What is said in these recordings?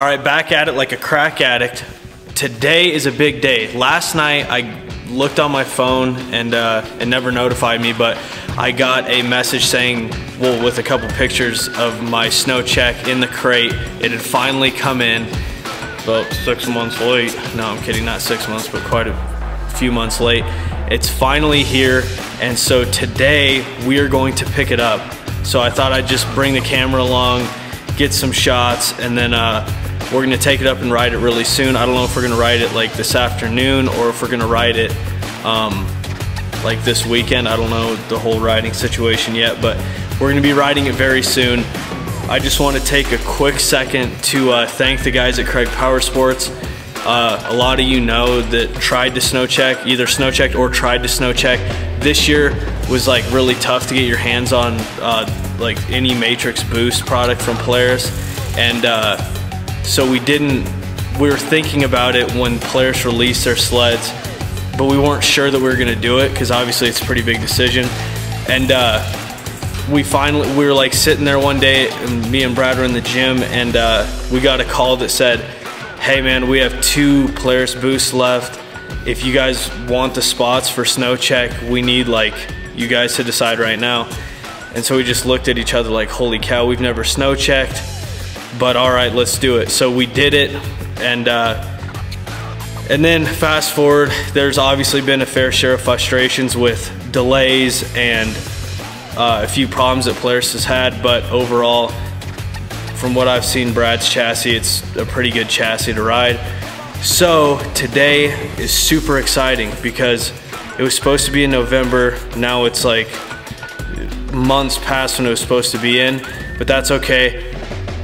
All right, back at it like a crack addict. Today is a big day. Last night I looked on my phone and uh, it never notified me, but I got a message saying, well, with a couple pictures of my snow check in the crate. It had finally come in about six months late. No, I'm kidding, not six months, but quite a few months late. It's finally here, and so today we are going to pick it up. So I thought I'd just bring the camera along, get some shots, and then uh, we're gonna take it up and ride it really soon. I don't know if we're gonna ride it like this afternoon or if we're gonna ride it um, like this weekend. I don't know the whole riding situation yet, but we're gonna be riding it very soon. I just want to take a quick second to uh, thank the guys at Craig Power Sports. Uh, a lot of you know that tried to snow check, either snow checked or tried to snow check. This year was like really tough to get your hands on uh, like any Matryx Boost product from Polaris, and uh, so we didn't, we were thinking about it when Polaris released their sleds, but we weren't sure that we were gonna do it because obviously it's a pretty big decision. And uh, we finally, we were like sitting there one day, and me and Brad were in the gym, and uh, we got a call that said, hey man, we have two Polaris boosts left. If you guys want the spots for snow check, we need like you guys to decide right now. And so we just looked at each other like, holy cow, we've never snow checked but all right, let's do it. So we did it, and uh, and then fast forward, there's obviously been a fair share of frustrations with delays and uh, a few problems that Polaris has had, but overall, from what I've seen Brad's chassis, it's a pretty good chassis to ride. So today is super exciting because it was supposed to be in November. Now it's like months past when it was supposed to be in, but that's okay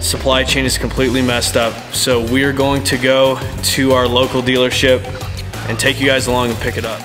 supply chain is completely messed up. So we are going to go to our local dealership and take you guys along and pick it up.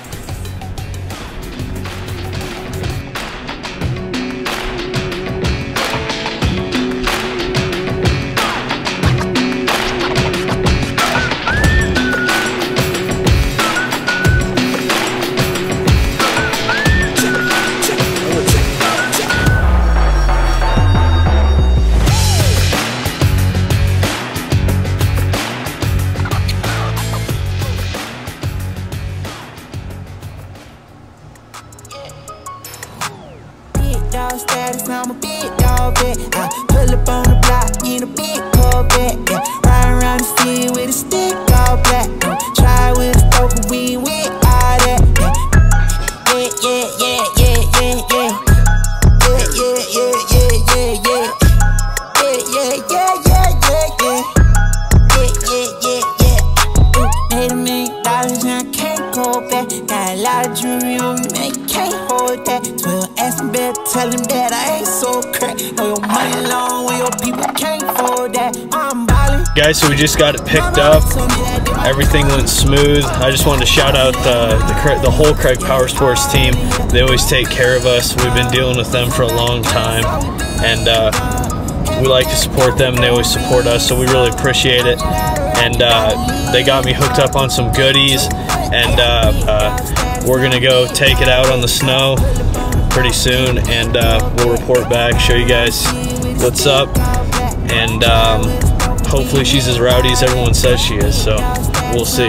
Dog status, I'm a big dog vet. I pull up on the block in a big Corvette. Yeah. Ride around the city with a stick all black. Uh, try with a stroke, but we with all that. Yeah, yeah, yeah, yeah, yeah, yeah. Yeah, yeah, yeah, yeah, yeah, yeah. Yeah, yeah, yeah, yeah, yeah, yeah. Yeah, yeah, yeah, yeah. Ooh, made a million dollars and I can't go back. Got a lot of jewelry on me, man, can't that. 12 asking better, tell him that I ain't so crack. Know your money long when your people can't afford that. I'm ballin'. Guys, so we just got it picked up. Everything went smooth. I just wanted to shout out the, the, the whole Craig Power Sports team. They always take care of us. We've been dealing with them for a long time. And uh, we like to support them. They always support us, so we really appreciate it. And uh, they got me hooked up on some goodies. And uh, uh we're to go take it out on the snow pretty soon. And uh, we'll report back, show you guys what's up. And um, hopefully she's as rowdy as everyone says she is. So we'll see.